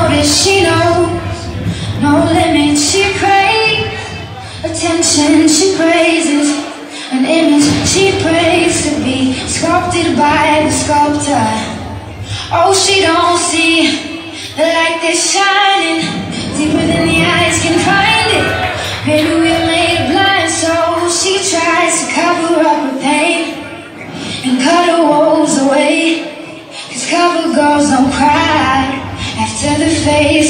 notice she knows No limits she craves Attention she praises. An image she prays to be Sculpted by the sculptor. Oh, she don't see The light that's shining. Deeper than the eyes can find it. Maybe we're made blind So she tries to cover up her pain And cut her woes away. Cause cover girls don't cry face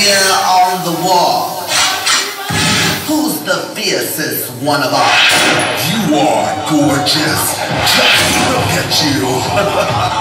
Mirror, on the wall. Who's the fiercest one of us? You are gorgeous. Just look at you.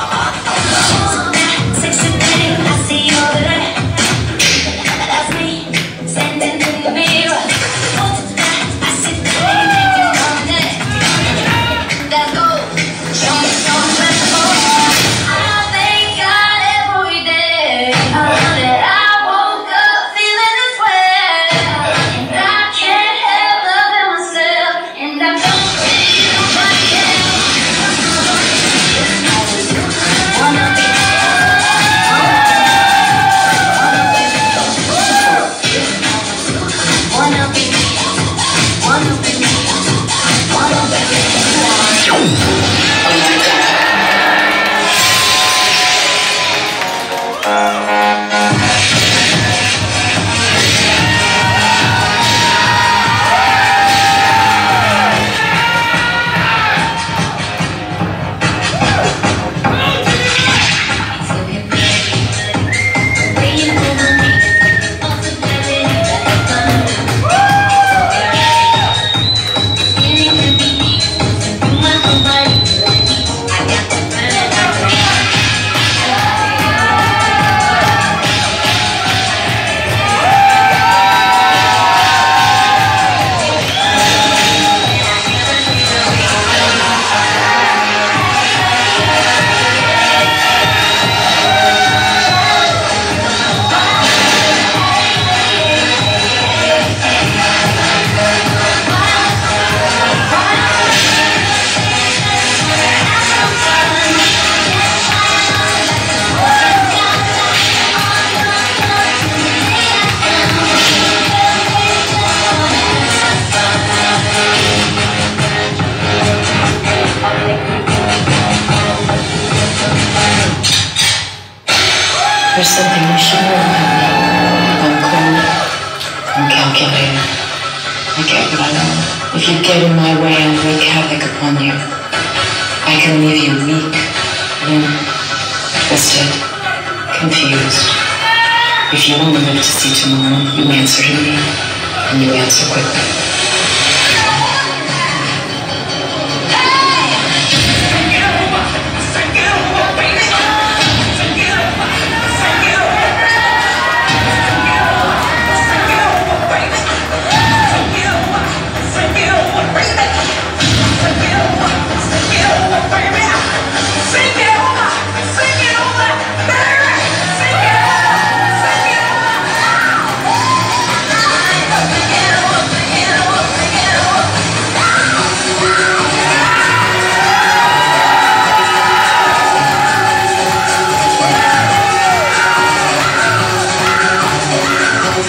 There's something you should know about me. I'm cold. I'm calculating. I get what I want. If you get in my way, I'll wreak havoc upon you. I can leave you weak, limp, twisted, confused. If you want to live to see tomorrow, you answer to me, and you answer quickly.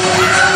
Yeah.